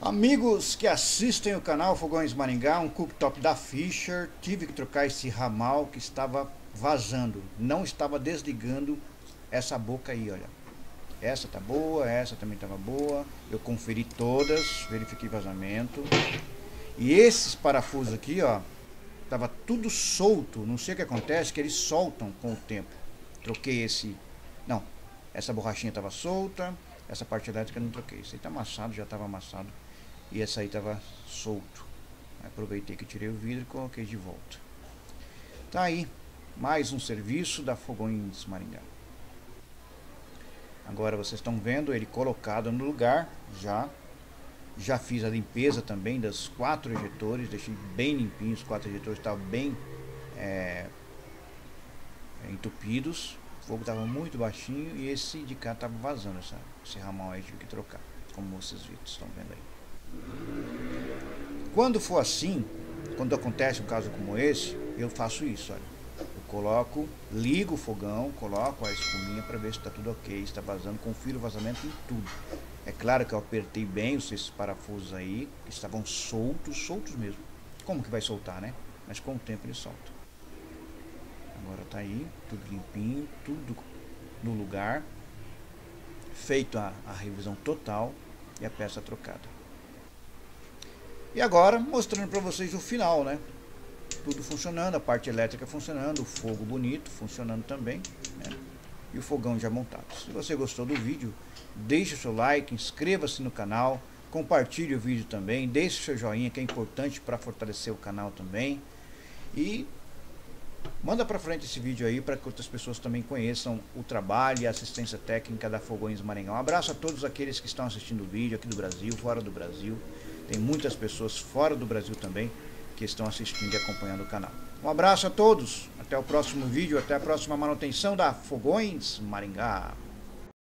Amigos que assistem o canal Fogões Maringá, um cooktop da Fischer, tive que trocar esse ramal que estava vazando, não estava desligando essa boca aí, olha. Essa tá boa, essa também estava boa, eu conferi todas, verifiquei vazamento. E esses parafusos aqui, ó, tava tudo solto, não sei o que acontece, que eles soltam com o tempo. Troquei esse, não, essa borrachinha estava solta, essa parte elétrica não troquei. Esse aí tá amassado, já estava amassado. E essa aí estava solto. Aproveitei que tirei o vidro e coloquei de volta. Tá aí, mais um serviço da Fogões Maringá. Agora vocês estão vendo ele colocado no lugar, já. Já fiz a limpeza também das quatro ejetores, deixei bem limpinhos, os quatro ejetores estavam bem é, entupidos. O fogo estava muito baixinho e esse de cá estava vazando, essa, esse ramal aí tive que trocar, como vocês estão vendo aí. Quando for assim, quando acontece um caso como esse, eu faço isso, olha. Eu coloco, ligo o fogão, coloco a espuminha para ver se está tudo ok, está vazando, confiro o vazamento em tudo. É claro que eu apertei bem os esses parafusos aí, que estavam soltos, soltos mesmo. Como que vai soltar, né? Mas com o tempo ele solta. Agora tá aí, tudo limpinho, tudo no lugar. Feito a, a revisão total e a peça trocada. E agora mostrando para vocês o final, né? Tudo funcionando, a parte elétrica funcionando, o fogo bonito funcionando também, né? E o fogão já montado. Se você gostou do vídeo, deixe o seu like, inscreva-se no canal, compartilhe o vídeo também, deixe o seu joinha que é importante para fortalecer o canal também. E manda para frente esse vídeo aí para que outras pessoas também conheçam o trabalho e a assistência técnica da Fogões Maringá. Um abraço a todos aqueles que estão assistindo o vídeo aqui do Brasil, fora do Brasil. Tem muitas pessoas fora do Brasil também que estão assistindo e acompanhando o canal. Um abraço a todos, até o próximo vídeo, até a próxima manutenção da Fogões Maringá.